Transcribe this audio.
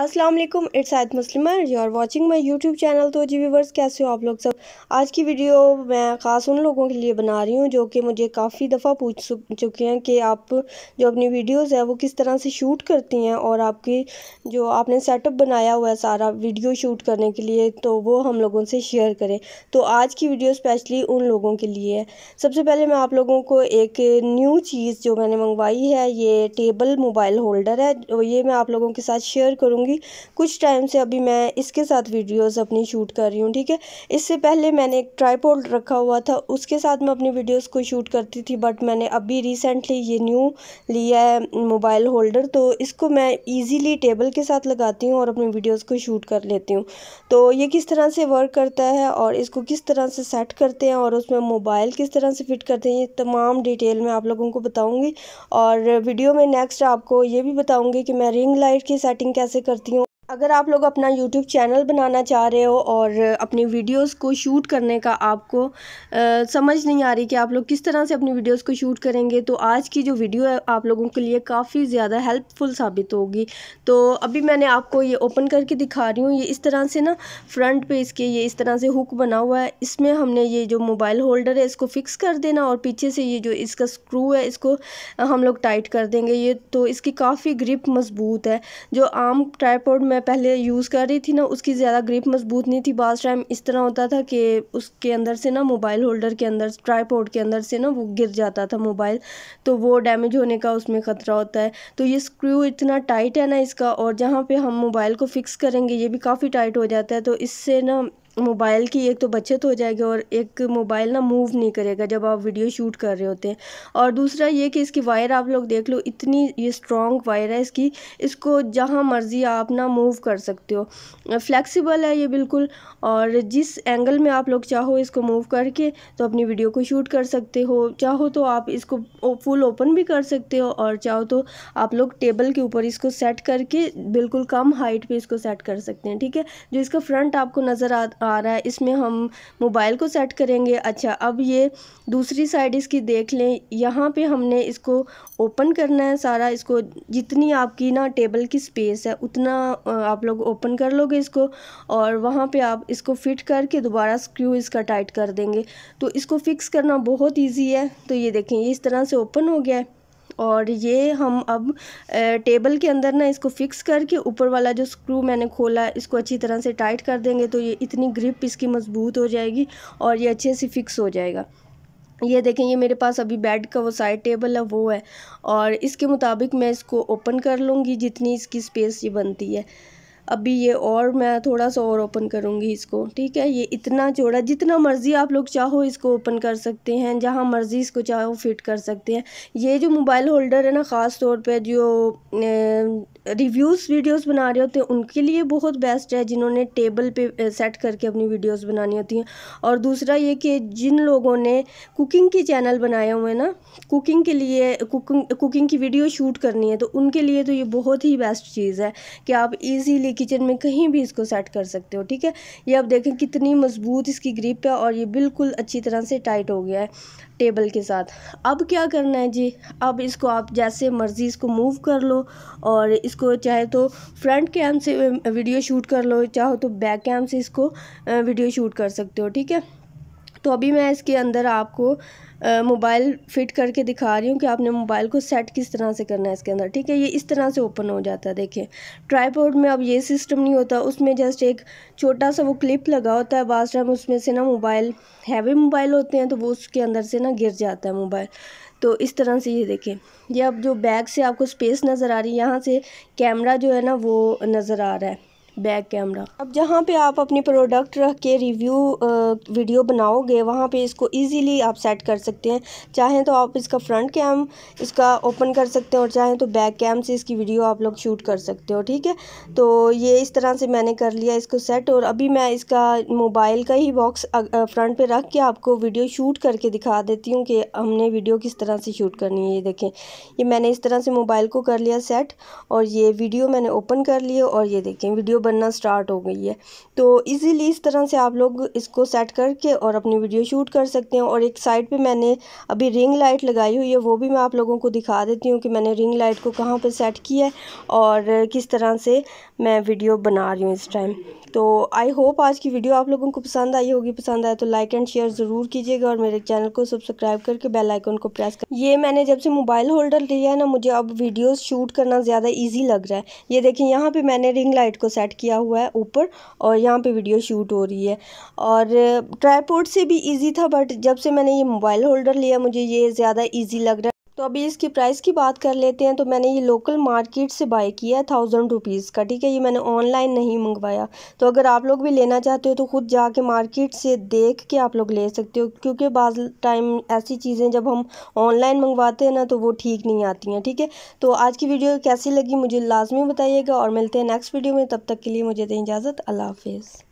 अस्सलाम वालेकुम, it's Ayat Muslima you are watching my YouTube channel तो जी व्यूवर्स कैसे हो आप लोग सब? आज की वीडियो मैं ख़ास उन लोगों के लिए बना रही हूँ, जो कि मुझे काफ़ी दफ़ा पूछ चुके हैं कि आप जो अपनी वीडियोस है, वो किस तरह से शूट करती हैं, और आपकी जो आपने सेटअप बनाया हुआ है सारा वीडियो शूट करने के लिए तो वो हम लोगों से शेयर करें। तो आज की वीडियो स्पेशली उन लोगों के लिए है। सबसे पहले मैं आप लोगों को एक न्यू चीज़ जो मैंने मंगवाई है, ये टेबल मोबाइल होल्डर है ये मैं आप लोगों के साथ शेयर करूँगी। करूँगी। कुछ टाइम से अभी मैं इसके साथ वीडियोस अपनी शूट कर रही हूँ, ठीक है? इससे पहले मैंने एक ट्राईपोड रखा हुआ था, उसके साथ मैं अपनी वीडियोस को शूट करती थी बट मैंने अभी रिसेंटली ये न्यू लिया है मोबाइल होल्डर तो इसको मैं ईजीली टेबल के साथ लगाती हूँ और अपनी वीडियोज़ को शूट कर लेती हूँ। तो ये किस तरह से वर्क करता है और इसको किस तरह से सेट करते हैं और उसमें मोबाइल किस तरह से फिट करते हैं, ये तमाम डिटेल मैं आप लोगों को बताऊँगी। और वीडियो में नेक्स्ट आपको ये भी बताऊँगी कि मैं रिंग लाइट की सेटिंग कैसे करती हूँ अगर आप लोग अपना यूट्यूब चैनल बनाना चाह रहे हो और अपनी वीडियोस को शूट करने का आपको आ, समझ नहीं आ रही कि आप लोग किस तरह से अपनी वीडियोस को शूट करेंगे तो आज की जो वीडियो है आप लोगों के लिए काफ़ी ज़्यादा हेल्पफुल साबित होगी। तो अभी मैंने आपको ये ओपन करके दिखा रही हूँ ये इस तरह से ना फ्रंट पे इसके ये इस तरह से हुक बना हुआ है। इसमें हमने ये जो मोबाइल होल्डर है इसको फिक्स कर देना और पीछे से ये जो इसका स्क्रू है इसको हम लोग टाइट कर देंगे। ये तो इसकी काफ़ी ग्रिप मज़बूत है। जो आम ट्राईपोर्ड में मैं पहले यूज़ कर रही थी ना, उसकी ज़्यादा ग्रिप मज़बूत नहीं थी। बाज़ टाइम इस तरह होता था कि उसके अंदर से ना मोबाइल होल्डर के अंदर ट्राईपोर्ड के अंदर से ना, वो गिर जाता था मोबाइल तो वो डैमेज होने का उसमें ख़तरा होता है। तो ये स्क्रू इतना टाइट है ना इसका, और जहाँ पर हम मोबाइल को फिक्स करेंगे, ये भी काफ़ी टाइट हो जाता है। तो इससे ना मोबाइल की एक तो बचत हो जाएगी और एक मोबाइल ना मूव नहीं करेगा जब आप वीडियो शूट कर रहे होते हैं। और दूसरा ये कि इसकी वायर आप लोग देख लो, इतनी ये स्ट्रॉन्ग वायर है इसकी, इसको जहाँ मर्ज़ी आप ना मूव कर सकते हो। फ्लेक्सिबल है ये बिल्कुल और जिस एंगल में आप लोग चाहो इसको मूव करके तो अपनी वीडियो को शूट कर सकते हो। चाहो तो आप इसको फुल ओपन भी कर सकते हो और चाहो तो आप लोग टेबल के ऊपर इसको सेट करके बिल्कुल कम हाइट पर इसको सेट कर सकते हैं, ठीक है? जो इसका फ्रंट आपको नज़र आ आ रहा है, इसमें हम मोबाइल को सेट करेंगे। अच्छा अब ये दूसरी साइड इसकी देख लें। यहाँ पे हमने इसको ओपन करना है सारा। इसको जितनी आपकी ना टेबल की स्पेस है, उतना आप लोग ओपन कर लोगे इसको और वहाँ पे आप इसको फिट करके दोबारा स्क्रू इसका टाइट कर देंगे। तो इसको फिक्स करना बहुत ईजी है। तो ये देखें, ये इस तरह से ओपन हो गया है। और ये हम अब टेबल के अंदर ना इसको फिक्स करके ऊपर वाला जो स्क्रू मैंने खोला, इसको अच्छी तरह से टाइट कर देंगे तो ये इतनी ग्रिप इसकी मज़बूत हो जाएगी और ये अच्छे से फिक्स हो जाएगा। ये देखें, ये मेरे पास अभी बेड का वो साइड टेबल है, वो है और इसके मुताबिक मैं इसको ओपन कर लूँगी जितनी इसकी स्पेस ये बनती है। अभी ये और मैं थोड़ा सा और ओपन करूँगी इसको, ठीक है? ये इतना चौड़ा जितना मर्ज़ी आप लोग चाहो इसको ओपन कर सकते हैं, जहाँ मर्ज़ी इसको चाहो फिट कर सकते हैं। ये जो मोबाइल होल्डर है ना, ख़ास तौर पर जो रिव्यूज़ वीडियोस बना रहे होते हैं, उनके लिए बहुत बेस्ट है, जिन्होंने टेबल पे सेट करके अपनी वीडियोस बनानी होती हैं। और दूसरा ये कि जिन लोगों ने कुकिंग के चैनल बनाए हुए हैं ना कुकिंग के लिए कुकिंग कुकिंग की वीडियो शूट करनी है तो उनके लिए तो ये बहुत ही बेस्ट चीज़ है कि आप इजीली किचन में कहीं भी इसको सेट कर सकते हो, ठीक है? ये आप देखें कितनी मज़बूत इसकी ग्रिप है और ये बिल्कुल अच्छी तरह से टाइट हो गया है टेबल के साथ। अब क्या करना है जी? अब इसको आप जैसे मर्ज़ी इसको मूव कर लो और इसको चाहे तो फ्रंट कैम से वीडियो शूट कर लो, चाहो तो बैक कैम से इसको वीडियो शूट कर सकते हो, ठीक है? तो अभी मैं इसके अंदर आपको मोबाइल फिट करके दिखा रही हूँ कि आपने मोबाइल को सेट किस तरह से करना है इसके अंदर। ठीक है, ये इस तरह से ओपन हो जाता है, देखिए। ट्राईपोर्ड में अब ये सिस्टम नहीं होता, उसमें जस्ट एक छोटा सा वो क्लिप लगा होता है बास टाइम उसमें से ना मोबाइल हैवी मोबाइल होते हैं तो वो उसके अंदर से ना गिर जाता है मोबाइल तो इस तरह से ये देखें ये अब जो बैग से आपको स्पेस नज़र आ रही है, यहाँ से कैमरा जो है ना वो नज़र आ रहा है। Back camera. अब जहाँ पे आप अपनी प्रोडक्ट रख के रिव्यू वीडियो बनाओगे, वहाँ पे इसको इजीली आप सेट कर सकते हैं। चाहें तो आप इसका फ्रंट कैम इसका ओपन कर सकते हैं और चाहें तो बैक कैम से इसकी वीडियो आप लोग शूट कर सकते हो, ठीक है? तो ये इस तरह से मैंने कर लिया इसको सेट और अभी मैं इसका मोबाइल का ही बॉक्स फ्रंट पर रख के आपको वीडियो शूट करके दिखा देती हूँ कि हमने वीडियो किस तरह से शूट करनी है, ये देखें। ये मैंने इस तरह से मोबाइल को कर लिया सेट और ये वीडियो मैंने ओपन कर लिया और ये देखें वीडियो बनना स्टार्ट हो गई है। तो इजीली इस तरह से आप लोग इसको सेट करके और अपनी वीडियो शूट कर सकते हैं। और एक साइड पे मैंने अभी रिंग लाइट लगाई हुई है, वो भी मैं आप लोगों को दिखा देती हूँ कि मैंने रिंग लाइट को कहाँ पर सेट किया है और किस तरह से मैं वीडियो बना रही हूँ इस टाइम तो आई होप आज की वीडियो आप लोगों को पसंद आई होगी। पसंद आए तो लाइक एंड शेयर ज़रूर कीजिएगा और मेरे चैनल को सब्सक्राइब करके बेल आइकन को प्रेस कर ये मैंने जब से मोबाइल होल्डर लिया है ना, मुझे अब वीडियोस शूट करना ज़्यादा इजी लग रहा है। ये देखिए, यहाँ पे मैंने रिंग लाइट को सेट किया हुआ है ऊपर और यहाँ पे वीडियो शूट हो रही है। और, ट्राईपोर्ट से भी इजी था बट जब से मैंने ये मोबाइल होल्डर लिया, मुझे ये ज़्यादा इजी लग रहा है। तो अभी इसकी प्राइस की बात कर लेते हैं तो मैंने ये लोकल मार्केट से बाय किया है थाउज़ेंड रुपीज़ का, ठीक है? ये मैंने ऑनलाइन नहीं मंगवाया। तो अगर आप लोग भी लेना चाहते हो तो ख़ुद जाके मार्केट से देख के आप लोग ले सकते हो, क्योंकि बाज़ टाइम ऐसी चीज़ें जब हम ऑनलाइन मंगवाते हैं ना तो वो ठीक नहीं आती हैं, ठीक है? तो आज की वीडियो कैसी लगी मुझे लाजमी बताइएगा, और मिलते हैं नेक्स्ट वीडियो में, तब तक के लिए मुझे दें इजाज़त, अल्लाह हाफिज़।